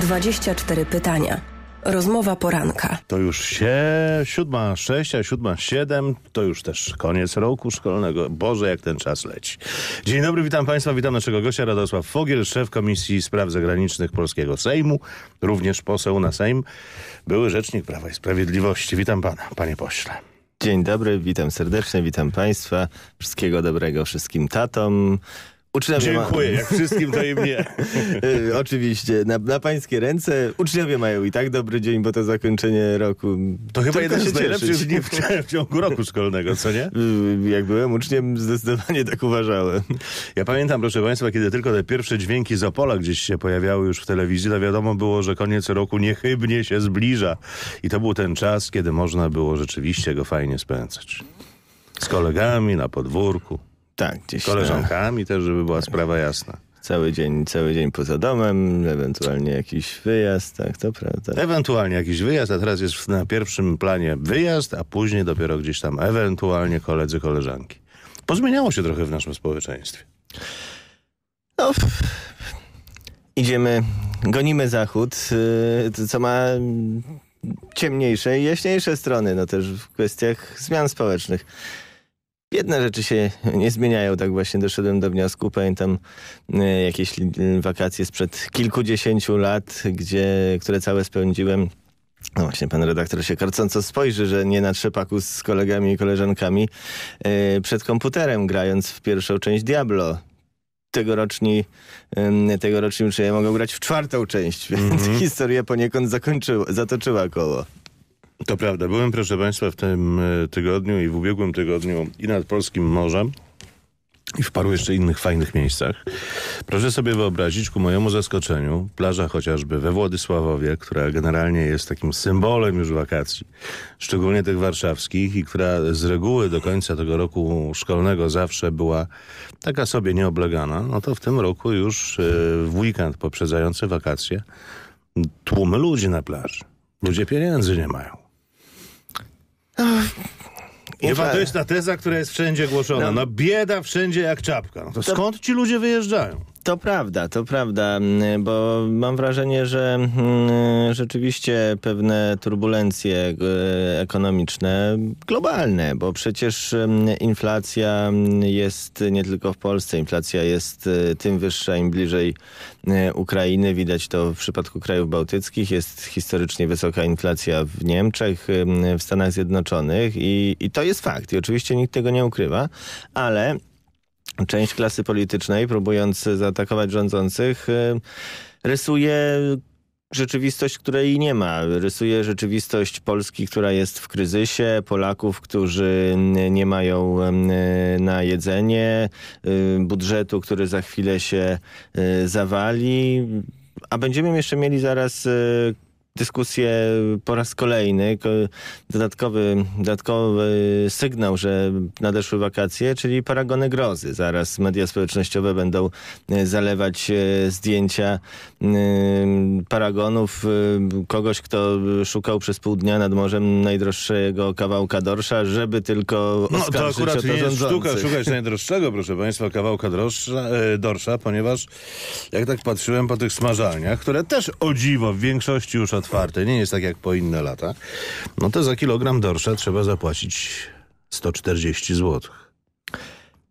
24 pytania. Rozmowa poranka. To już się siódma sześć, a siódma siedem. To już też koniec roku szkolnego. Boże, jak ten czas leci. Dzień dobry, witam Państwa. Witam naszego gościa Radosław Fogiel, szef Komisji Spraw Zagranicznych Polskiego Sejmu, również poseł na Sejm, były rzecznik Prawa i Sprawiedliwości. Witam Pana, Panie Pośle. Dzień dobry, witam serdecznie, witam Państwa. Wszystkiego dobrego wszystkim tatom. Uczniowie Dziękuję, ma... jak wszystkim to i mnie. Y, oczywiście, na, na, pańskie ręce. Uczniowie mają i tak dobry dzień, bo to zakończenie roku. To chyba jeden z najlepszych dni w, w ciągu roku szkolnego, co nie? Y, jak byłem uczniem, zdecydowanie tak uważałem. Ja pamiętam, proszę Państwa, kiedy tylko te pierwsze dźwięki z Opola gdzieś się pojawiały już w telewizji, to wiadomo było, że koniec roku niechybnie się zbliża. I to był ten czas, kiedy można było rzeczywiście go fajnie spędzać. Z kolegami, na podwórku. Tak, gdzieś koleżankami też, żeby była sprawa jasna. Cały dzień, cały dzień poza domem, ewentualnie jakiś wyjazd, tak, to prawda. Ewentualnie jakiś wyjazd, a teraz jest na pierwszym planie wyjazd, a później dopiero gdzieś tam ewentualnie koledzy, koleżanki. Pozmieniało się trochę w naszym społeczeństwie. No, idziemy, gonimy zachód, y, co ma ciemniejsze i jaśniejsze strony, no też w kwestiach zmian społecznych. Jedne rzeczy się nie zmieniają, tak właśnie doszedłem do wniosku. Pamiętam e, jakieś wakacje sprzed kilkudziesięciu lat, gdzie, które całe spędziłem no właśnie, pan redaktor się karcąco spojrzy, że nie na trzepaku z kolegami i koleżankami yy, przed komputerem, grając w pierwszą część Diablo. Tegoroczni, tegoroczni uczniowie mogą grać w czwartą część, więc mm -hmm. historia poniekąd zakończyła, zatoczyła koło. To prawda. Byłem, proszę Państwa, w tym e, tygodniu i w ubiegłym tygodniu i nad Polskim Morzem i w paru jeszcze innych fajnych miejscach. Proszę sobie wyobrazić, ku mojemu zaskoczeniu, plaża chociażby we Władysławowie, która generalnie jest takim symbolem już wakacji, szczególnie tych warszawskich i która z reguły do końca tego roku szkolnego zawsze była taka sobie nieoblegana, no to w tym roku już e, w weekend poprzedzający wakacje tłumy ludzi na plaży. Ludzie pieniędzy nie mają. Chyba to jest ta teza, która jest wszędzie głoszona. No, no bieda wszędzie jak czapka. No to skąd ci ludzie wyjeżdżają? To prawda, to prawda, bo mam wrażenie, że rzeczywiście pewne turbulencje e, ekonomiczne, globalne, bo przecież inflacja jest nie tylko w Polsce, inflacja jest e, tym wyższa, im bliżej e, Ukrainy. Widać to w przypadku krajów bałtyckich. Jest historycznie wysoka inflacja w Niemczech, w Stanach Zjednoczonych i, i to jest fakt. I oczywiście nikt tego nie ukrywa, ale część klasy politycznej, próbując zaatakować rządzących, y, rysuje rzeczywistość, której nie ma. Rysuje rzeczywistość Polski, która jest w kryzysie, Polaków, którzy nie mają y, na jedzenie, y, budżetu, który za chwilę się zawali. A będziemy jeszcze mieli zaraz dyskusję po raz kolejny. Dodatkowy, dodatkowy sygnał, że nadeszły wakacje, czyli paragony grozy. Zaraz media społecznościowe będą e, zalewać e, zdjęcia e, paragonów kogoś, kto szukał przez pół dnia nad morzem najdroższego kawałka dorsza, żeby tylko No to akurat to nie jest sztuka szukać najdroższego, proszę Państwa, kawałka droższa, dorsza, ponieważ jak tak patrzyłem po tych smażalniach, które też o dziwo w większości już otwarte, nie jest tak jak po inne lata, no to za kilogram dorsza trzeba zapłacić 140 zł.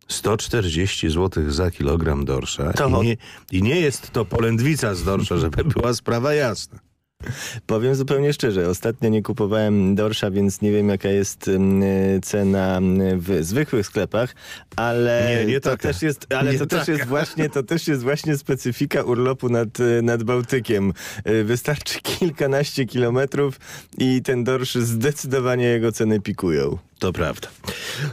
140 zł za kilogram dorsza to... I, nie, i nie jest to polędwica z dorsza, żeby była sprawa jasna. Powiem zupełnie szczerze, ostatnio nie kupowałem dorsza, więc nie wiem jaka jest cena w zwykłych sklepach, ale nie, nie to taka. też jest, ale nie to też jest właśnie to też jest właśnie specyfika urlopu nad, nad Bałtykiem. Y, wystarczy kilkanaście kilometrów i ten dorsz zdecydowanie jego ceny pikują. To prawda.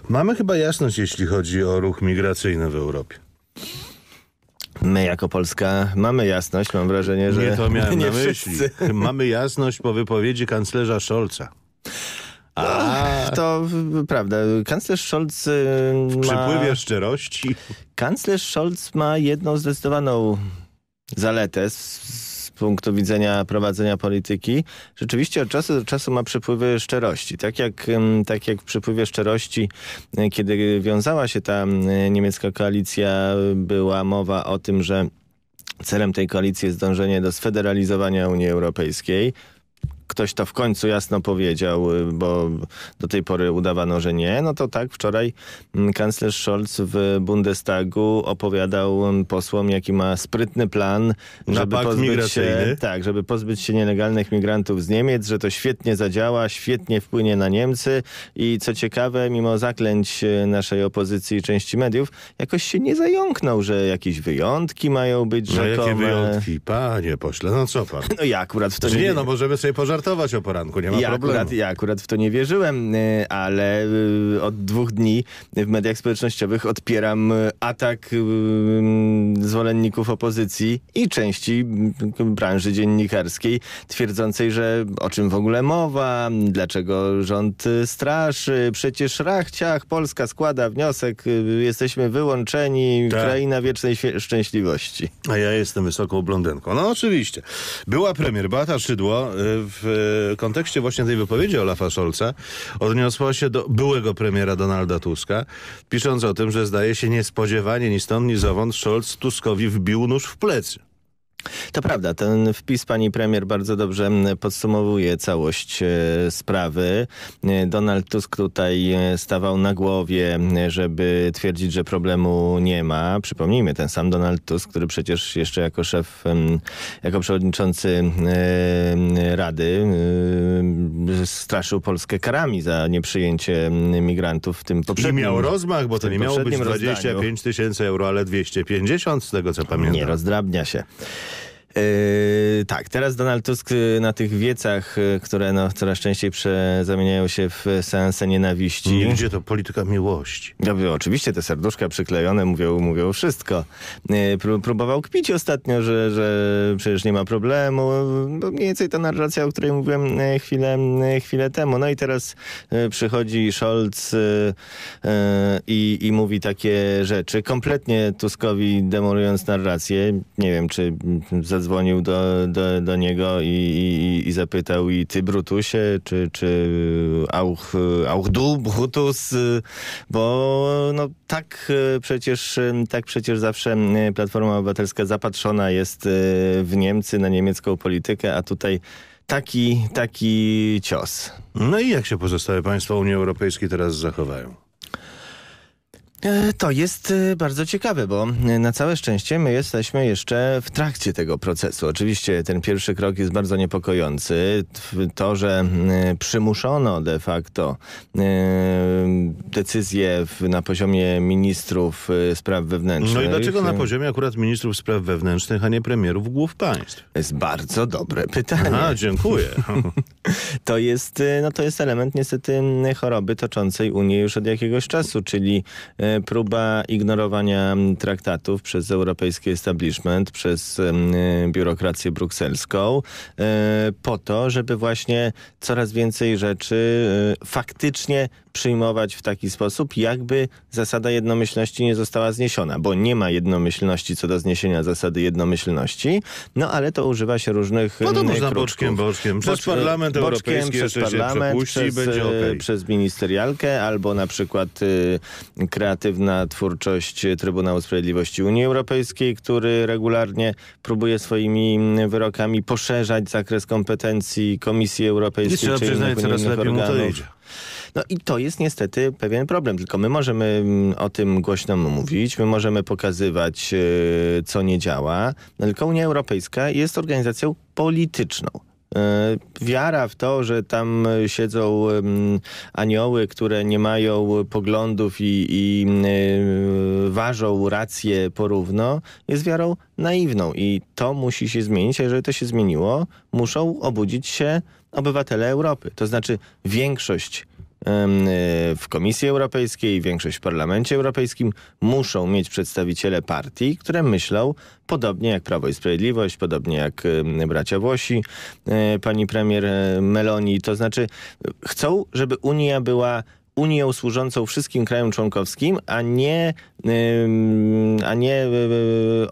Mamy chyba jasność, jeśli chodzi o ruch migracyjny w Europie. My jako Polska mamy jasność, mam wrażenie, że nie to miałem nie na myśli. Mamy jasność po wypowiedzi kanclerza Scholza. A, to prawda. Kanclerz Scholz y, ma... W przypływie szczerości. Kanclerz Scholz ma jedną zdecydowaną zaletę punktu widzenia prowadzenia polityki, rzeczywiście od czasu do czasu ma przepływy szczerości. Tak jak, tak jak w przepływie szczerości, e, kiedy wiązała się ta niemiecka koalicja, była mowa o tym, że Celem tej koalicji jest dążenie do sfederalizowania Unii Europejskiej ktoś to w końcu jasno powiedział, y, bo do tej pory udawano, że nie, no to tak, wczoraj mm, kanclerz Scholz w Bundestagu opowiadał posłom, jaki ma sprytny plan, żeby pozbyć się, tak, żeby pozbyć się nielegalnych migrantów z Niemiec, że to świetnie zadziała, świetnie wpłynie na Niemcy i co ciekawe, mimo zaklęć y, naszej opozycji i części mediów, jakoś się nie zająknął, że jakieś wyjątki mają być rzekome. No jakie wyjątki? Panie pośle, no co pan? No ja akurat w to nie... Nie, no możemy sobie pożartować żartować o poranku, nie ma ja problemu. Akurat, ja akurat w to nie wierzyłem, y, ale y, od dwóch dni w mediach społecznościowych odpieram y, atak zwolenników opozycji i części branży dziennikarskiej twierdzącej, że o czym w ogóle mowa, dlaczego rząd straszy, przecież rachciach Polska składa wniosek, jesteśmy wyłączeni, tak. kraina wiecznej szczęśliwości. A ja jestem wysoką blondynką. No oczywiście. Była premier Beata Szydło w w kontekście właśnie tej wypowiedzi Olafa Scholza odniosła się do byłego premiera Donalda Tuska, pisząc o tym, że zdaje się niespodziewanie ni stąd, ni zowąd Scholz Tuskowi wbił nóż w plecy. To prawda, ten wpis pani premier bardzo dobrze podsumowuje całość e, sprawy. E, Donald Tusk tutaj e, stawał na głowie, żeby twierdzić, że problemu nie ma. Przypomnijmy, ten sam Donald Tusk, który przecież jeszcze jako szef, jako przewodniczący Rady straszył Polskę karami za nieprzyjęcie migrantów w tym poprzednim I miał rozmach, bo to nie miało być 25 tysięcy euro, ale 250 z tego co pamiętam. Nie rozdrabnia się. Yy, tak, teraz Donald Tusk y, na tych wiecach, y, które no, coraz częściej zamieniają się w seanse nienawiści. Nie, gdzie to polityka miłości. No, oczywiście te serduszka przyklejone mówią, mówią wszystko. Yy, próbował kpić ostatnio, że, że przecież nie ma problemu. Mniej więcej ta narracja, o której mówiłem y, chwilę, chwilę temu. No i teraz przychodzi Scholz i, i mówi takie rzeczy, kompletnie Tuskowi demolując narrację. Nie wiem, czy zadzwonił zadzwonił do, do, do niego i, i, i zapytał i ty Brutusie, czy, czy auch, auch du, Brutus, bo no tak przecież, tak przecież zawsze Platforma Obywatelska zapatrzona jest w Niemcy, na niemiecką politykę, a tutaj taki, taki cios. No i jak się pozostałe państwa Unii Europejskiej teraz zachowają? E, to jest e, bardzo ciekawe, bo e, na całe szczęście my jesteśmy jeszcze w trakcie tego procesu. Oczywiście ten pierwszy krok jest bardzo niepokojący. To, że przymuszono de facto decyzje na poziomie ministrów spraw wewnętrznych. No i dlaczego na poziomie akurat ministrów spraw wewnętrznych, a nie premierów głów państw? To jest bardzo dobre pytanie. A, dziękuję. to, jest, no to jest element niestety choroby toczącej Unię już od jakiegoś czasu, czyli próba ignorowania traktatów przez europejski establishment, przez biurokrację brukselską, e, po to, żeby właśnie coraz więcej rzeczy e, faktycznie przyjmować w taki sposób, jakby zasada jednomyślności nie została zniesiona, bo nie ma jednomyślności co do zniesienia zasady jednomyślności, no ale to używa się różnych No to można boczkiem, boczkiem. Przez Bocz, Parlament boczkiem, Europejski przez parlament, przez, będzie okay. przez ministerialkę, albo na przykład y, kreatywna twórczość Trybunału Sprawiedliwości Unii Europejskiej, który regularnie próbuje swoimi wyrokami poszerzać zakres kompetencji Komisji Europejskiej czy innych unijnych organów. No i to jest niestety pewien problem, tylko my możemy mm, o tym głośno mówić, my możemy pokazywać, e, co nie działa, no tylko Unia Europejska jest organizacją polityczną. E, wiara w to, że tam siedzą anioły, które nie mają poglądów i, i e, ważą rację porówno, jest wiarą naiwną i to musi się zmienić, a jeżeli to się zmieniło, muszą obudzić się obywatele Europy. To znaczy większość w Komisji Europejskiej, większość w Parlamencie Europejskim muszą mieć przedstawiciele partii, które myślą podobnie jak Prawo i Sprawiedliwość, podobnie jak bracia Włosi, e, pani premier e, Meloni. To znaczy chcą, żeby Unia była Unią służącą wszystkim krajom członkowskim, a nie, a nie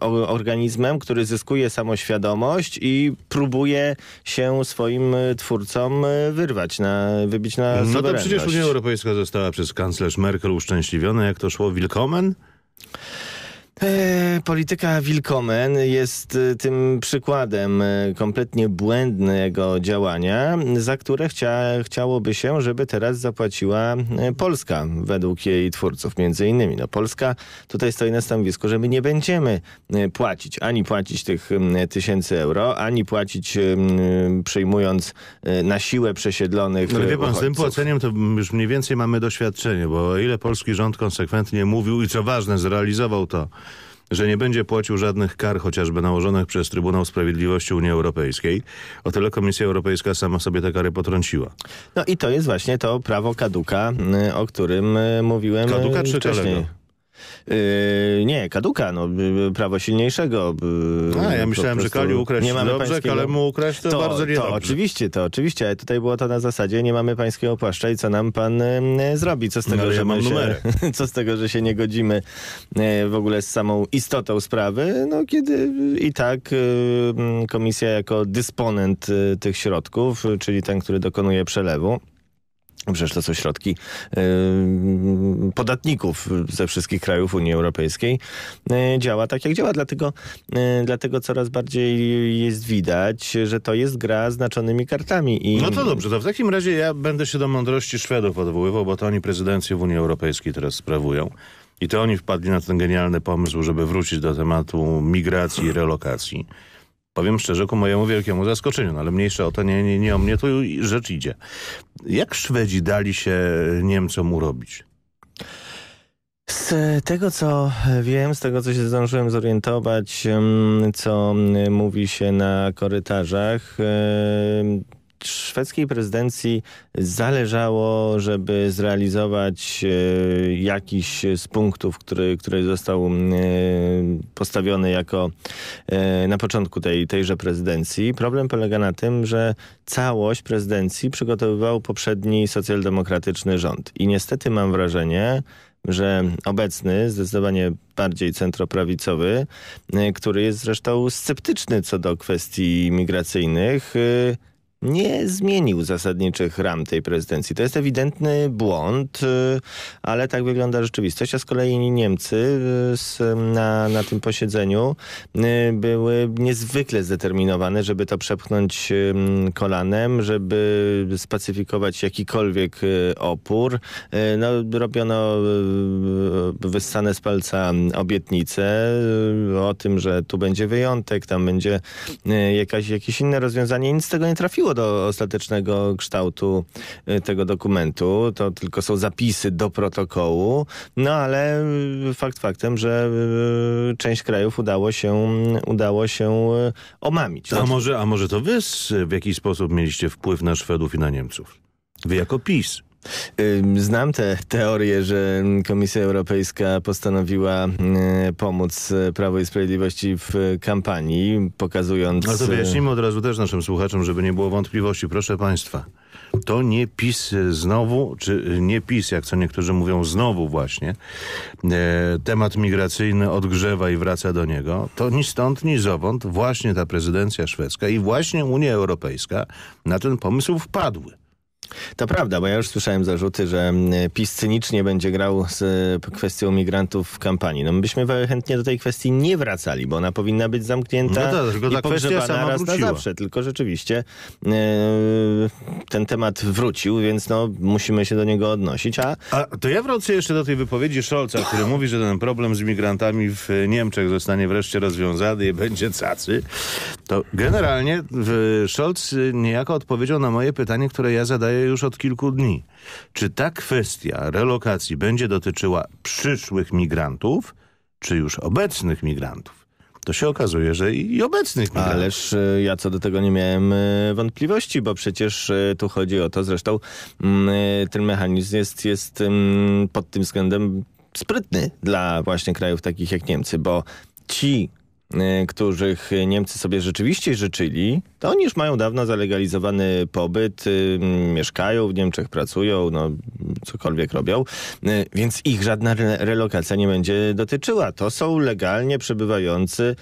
e, organizmem, który zyskuje samoświadomość i próbuje się swoim twórcom e, wyrwać, na, wybić na No to przecież Unia Europejska została przez kanclerz Merkel uszczęśliwiona. Jak to szło? Willkommen? E, polityka Wilkomen jest e, tym przykładem e, kompletnie błędnego działania, za które chcia, chciałoby się, żeby teraz zapłaciła Polska, według jej twórców między innymi. No, Polska tutaj stoi na stanowisku, że my nie będziemy płacić, ani płacić tych tysięcy euro, ani płacić przyjmując na siłę przesiedlonych No wie pan, z tym płaceniem to już mniej więcej mamy doświadczenie, bo o ile polski rząd konsekwentnie mówił i co ważne, zrealizował to, że nie będzie płacił żadnych kar, chociażby nałożonych przez Trybunał Sprawiedliwości Unii Europejskiej, o tyle Komisja Europejska sama sobie te kary potrąciła. No i to jest właśnie to prawo kaduka, y, o którym y, mówiłem Kaduka y, czy wcześniej. Kalego? Yy, nie, kaduka, no, prawo silniejszego. y, A, ja myślałem, że Kali ukraść nie mamy dobrze, pańskiego- Kalemu ukraść to, bardzo to niedobrze. oczywiście, to oczywiście, ale tutaj było to na zasadzie nie mamy pańskiego płaszcza i co nam pan y, zrobi? Co z tego, No, ale że ja mam się, numerek. co z tego, że się nie godzimy y, w ogóle z samą istotą sprawy, no kiedy i tak y, mm, komisja jako dysponent y, tych środków, czyli ten, który dokonuje przelewu, Przecież to są środki y, podatników ze wszystkich krajów Unii Europejskiej. y, działa tak, jak działa. Dlatego, y, dlatego coraz bardziej jest widać, że to jest gra znaczonymi kartami. I No to dobrze, to w takim razie ja będę się do mądrości Szwedów odwoływał, bo to oni prezydencję w Unii Europejskiej teraz sprawują. I to oni wpadli na ten genialny pomysł, żeby wrócić do tematu migracji i relokacji. Powiem szczerze, ku mojemu wielkiemu zaskoczeniu, no ale mniejsza o to, nie, nie, nie o mnie tu rzecz idzie. Jak Szwedzi dali się Niemcom urobić? Z tego, co wiem, z tego, co się zdążyłem zorientować, co mówi się na korytarzach, szwedzkiej prezydencji zależało, żeby zrealizować e, jakiś z punktów, który, który został em, postawiony jako e, na początku tej, tejże prezydencji. Problem polega na tym, że całość prezydencji przygotowywał poprzedni socjaldemokratyczny rząd. I niestety mam wrażenie, że obecny, zdecydowanie bardziej centroprawicowy, który jest zresztą sceptyczny co do kwestii migracyjnych, nie zmienił zasadniczych ram tej prezydencji. To jest ewidentny błąd, y, ale tak wygląda rzeczywistość. A z kolei Niemcy y, na, na tym posiedzeniu y, były niezwykle zdeterminowane, żeby to przepchnąć kolanem, żeby spacyfikować jakikolwiek opór. No, robiono wyssane z palca obietnice o tym, że tu będzie wyjątek, tam będzie jakaś, jakieś inne rozwiązanie. Nic z tego nie trafiło do ostatecznego kształtu y, tego dokumentu. To tylko są zapisy do protokołu. No ale y, fakt faktem, że y, część krajów udało się, udało się omamić. A może, a może to wy w jakiś sposób mieliście wpływ na Szwedów i na Niemców? Wy jako PiS. Znam tę teorię, że Komisja Europejska postanowiła y, pomóc y, Prawo i Sprawiedliwości w kampanii, pokazując... Ale to y, wyjaśnijmy od razu też naszym słuchaczom, żeby nie było wątpliwości. Proszę Państwa, to nie PiS znowu, czy nie PiS, jak co niektórzy mówią, znowu właśnie, temat migracyjny odgrzewa i wraca do niego. To ni stąd, ni zowąd właśnie ta prezydencja szwedzka i właśnie Unia Europejska na ten pomysł wpadły. To prawda, bo ja już słyszałem zarzuty, że y, PiS cynicznie będzie grał z y, kwestią migrantów w kampanii. No my byśmy chętnie do tej kwestii nie wracali, bo ona powinna być zamknięta No tak, tylko i pogrzebana raz wróciła. na zawsze. Tylko rzeczywiście y, ten temat wrócił, więc no musimy się do niego odnosić, a A to ja wrócę jeszcze do tej wypowiedzi Scholza, który mówi, że ten problem z migrantami w Niemczech zostanie wreszcie rozwiązany i będzie cacy. To generalnie Scholz niejako odpowiedział na moje pytanie, które ja zadaję już od kilku dni. Czy ta kwestia relokacji będzie dotyczyła przyszłych migrantów, czy już obecnych migrantów? To się okazuje, że i obecnych migrantów. Ależ y, ja co do tego nie miałem y, wątpliwości, bo przecież y, tu chodzi o to, zresztą mm, ten mechanizm jest, jest ym, pod tym względem sprytny dla właśnie krajów takich jak Niemcy, bo ci których Niemcy sobie rzeczywiście życzyli, to oni już mają dawno zalegalizowany pobyt, y, mieszkają w Niemczech, pracują, no cokolwiek robią, y, więc ich żadna re relokacja nie będzie dotyczyła. To są legalnie przebywający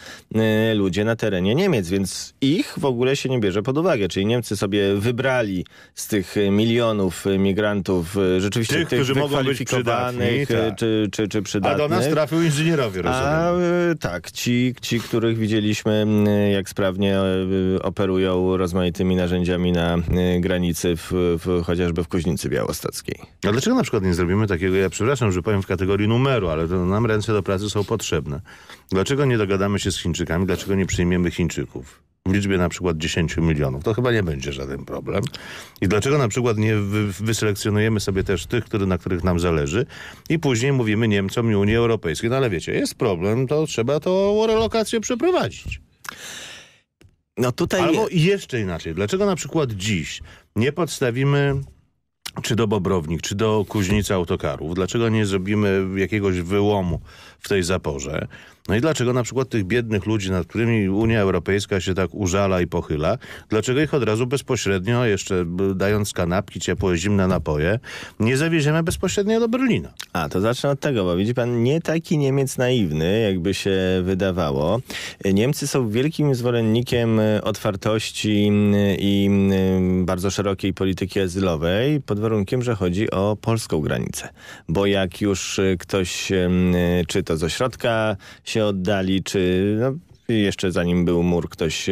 y, ludzie na terenie Niemiec, więc ich w ogóle się nie bierze pod uwagę. Czyli Niemcy sobie wybrali z tych milionów migrantów rzeczywiście tych, tych którzy mogą być przydatni, tak. czy, czy, czy przydatnych. A do nas trafią inżynierowie, rozumiem. A y, tak, ci, ci, których widzieliśmy, y, jak sprawnie y, operują rozmaitymi narzędziami na y, granicy, w, w, chociażby w Kuźnicy Białostockiej. A dlaczego na przykład nie zrobimy takiego, ja przepraszam, że powiem w kategorii numeru, ale to nam ręce do pracy są potrzebne. Dlaczego nie dogadamy się z Chińczykami, dlaczego nie przyjmiemy Chińczyków? W liczbie na przykład 10 milionów. To chyba nie będzie żaden problem. I dlaczego na przykład nie wy, wyselekcjonujemy sobie też tych, który, na których nam zależy i później mówimy Niemcom i Unii Europejskiej. No ale wiecie, jest problem, to trzeba to relokację przeprowadzić. No tutaj... Albo jeszcze inaczej. Dlaczego na przykład dziś nie podstawimy czy do Bobrownik, czy do Kuźnicy Autokarów? Dlaczego nie zrobimy jakiegoś wyłomu w tej zaporze? No i dlaczego na przykład tych biednych ludzi, nad którymi Unia Europejska się tak użala i pochyla, dlaczego ich od razu bezpośrednio, jeszcze dając kanapki, ciepłe, zimne napoje, nie zawieziemy bezpośrednio do Berlina? A, to zacznę od tego, bo widzi pan, nie taki Niemiec naiwny, jakby się wydawało. Niemcy są wielkim zwolennikiem otwartości i bardzo szerokiej polityki azylowej, pod warunkiem, że chodzi o polską granicę. Bo jak już ktoś, czy to z ośrodka się oddali, czy no, jeszcze zanim był mur, ktoś,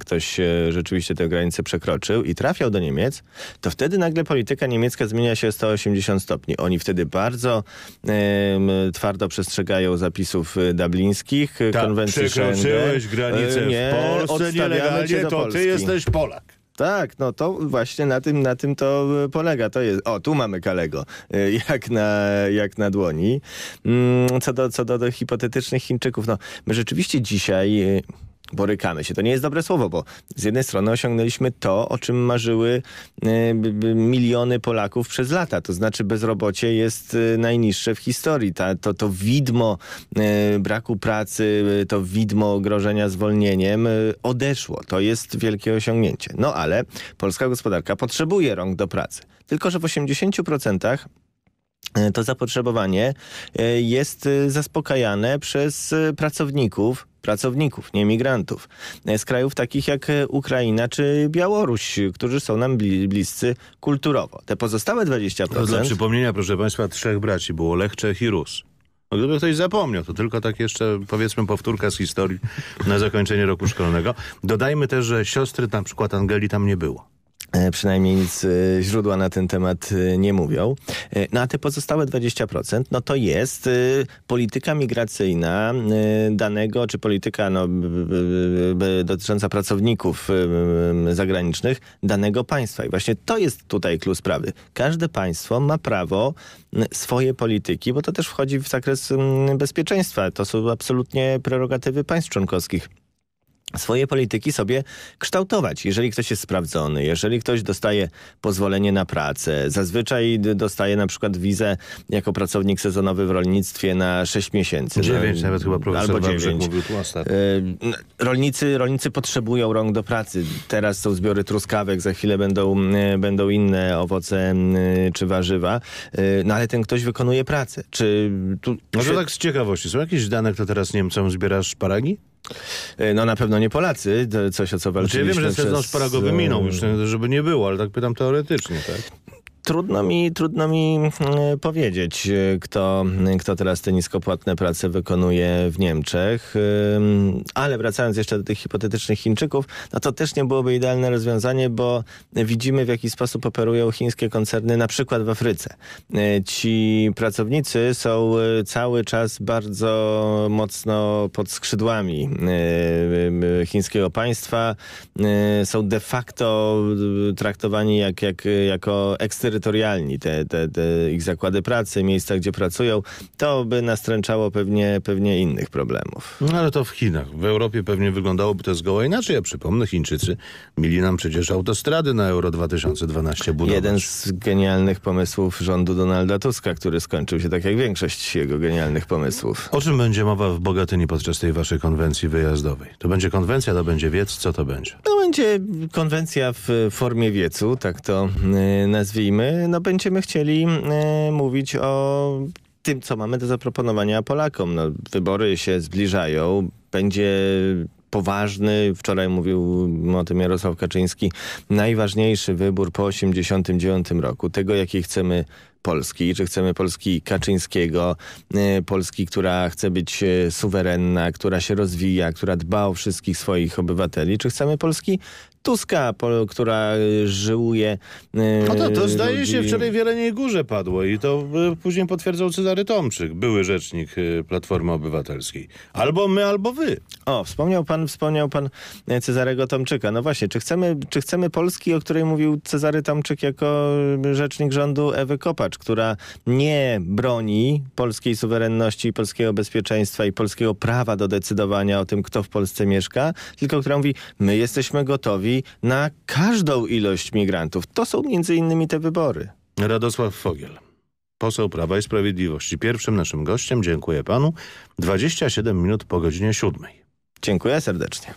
ktoś e, rzeczywiście tę granicę przekroczył i trafiał do Niemiec, to wtedy nagle polityka niemiecka zmienia się 180 stopni. Oni wtedy bardzo e, twardo przestrzegają zapisów e, dublińskich, Ta, konwencji Schengen. Przekroczyłeś granicę nie, w Polsce nielegalnie, to Polski. ty jesteś Polak. Tak, no to właśnie na tym, na tym to polega. To jest, o, tu mamy Kalego, jak na, jak na dłoni. Mm, co do, co do, do hipotetycznych Chińczyków, no my rzeczywiście dzisiaj borykamy się. To nie jest dobre słowo, bo z jednej strony osiągnęliśmy to, o czym marzyły y, miliony Polaków przez lata. To znaczy bezrobocie jest y, najniższe w historii. Ta, to, to widmo y, braku pracy, to widmo grożenia zwolnieniem odeszło. To jest wielkie osiągnięcie. No ale polska gospodarka potrzebuje rąk do pracy. Tylko, że w 80% to zapotrzebowanie jest zaspokajane przez pracowników, pracowników, nie migrantów, z krajów takich jak Ukraina czy Białoruś, którzy są nam bliscy kulturowo. Te pozostałe 20%... To dla przypomnienia, proszę Państwa, trzech braci było Lech, Czech i Rus. No, gdyby ktoś zapomniał, to tylko tak jeszcze, powiedzmy, powtórka z historii na zakończenie roku szkolnego. Dodajmy też, że siostry na przykład Angeli tam nie było przynajmniej nic źródła na ten temat nie mówią. No a te pozostałe 20% no to jest polityka migracyjna danego, czy polityka no, dotycząca pracowników zagranicznych danego państwa. I właśnie to jest tutaj klucz sprawy. Każde państwo ma prawo swoje polityki, bo to też wchodzi w zakres bezpieczeństwa. To są absolutnie prerogatywy państw członkowskich swoje polityki sobie kształtować. Jeżeli ktoś jest sprawdzony, jeżeli ktoś dostaje pozwolenie na pracę, zazwyczaj dostaje na przykład wizę jako pracownik sezonowy w rolnictwie na 6 miesięcy. Dziewięć, no, nawet chyba profesor albo 9. mówił tu ostatnio. Rolnicy, rolnicy potrzebują rąk do pracy. Teraz są zbiory truskawek, za chwilę będą, będą inne owoce czy warzywa. No ale ten ktoś wykonuje pracę. Czy tu... Może tak z ciekawości, są jakieś dane, kto teraz Niemcom zbierasz szparagi? No na pewno nie Polacy, coś o co walczyliśmy. Znaczy, ja wiem, że sezon szparagowy minął już, żeby nie było, ale tak pytam teoretycznie, tak? Trudno mi, trudno mi mm, powiedzieć, kto, kto teraz te niskopłatne prace wykonuje w Niemczech. Ale wracając jeszcze do tych hipotetycznych Chińczyków, no to też nie byłoby idealne rozwiązanie, bo widzimy w jaki sposób operują chińskie koncerny na przykład w Afryce. Ci pracownicy są cały czas bardzo mocno pod skrzydłami chińskiego państwa. Są de facto traktowani jak, jak, jako eksterytorialni terytorialni, te, te, te ich zakłady pracy, miejsca, gdzie pracują, to by nastręczało pewnie, pewnie innych problemów. No ale to w Chinach. W Europie pewnie wyglądałoby to zgoła inaczej. Ja przypomnę, Chińczycy mieli nam przecież autostrady na Euro 2012 budować. Jeden z genialnych pomysłów rządu Donalda Tuska, który skończył się tak jak większość jego genialnych pomysłów. O czym będzie mowa w Bogatyni podczas tej waszej konwencji wyjazdowej? To będzie konwencja, to będzie wiec, co to będzie? To będzie konwencja w formie wiecu, tak to yy, nazwijmy no, będziemy chcieli e, mówić o tym, co mamy do zaproponowania Polakom. No, wybory się zbliżają, będzie poważny, wczoraj mówił o tym Jarosław Kaczyński, najważniejszy wybór po 1989 roku, tego jakiej chcemy Polski, czy chcemy Polski Kaczyńskiego, y, Polski, która chce być y, suwerenna, która się rozwija, która dba o wszystkich swoich obywateli, czy chcemy Polski Tuska, która y, żyłuje. No to, to zdaje ludzi. się wczoraj w Jeleniej Górze padło i to później potwierdzał Cezary Tomczyk, były rzecznik Platformy Obywatelskiej. Albo my, albo wy. O, wspomniał pan, wspomniał pan Cezarego Tomczyka. No właśnie, czy chcemy, czy chcemy Polski, o której mówił Cezary Tomczyk jako rzecznik rządu Ewy Kopacz? która nie broni polskiej suwerenności, polskiego bezpieczeństwa i polskiego prawa do decydowania o tym, kto w Polsce mieszka, tylko która mówi, my jesteśmy gotowi na każdą ilość migrantów. To są między innymi te wybory. Radosław Fogiel poseł Prawa i Sprawiedliwości. Pierwszym naszym gościem, dziękuję panu, 27 minut po godzinie 7. Dziękuję serdecznie.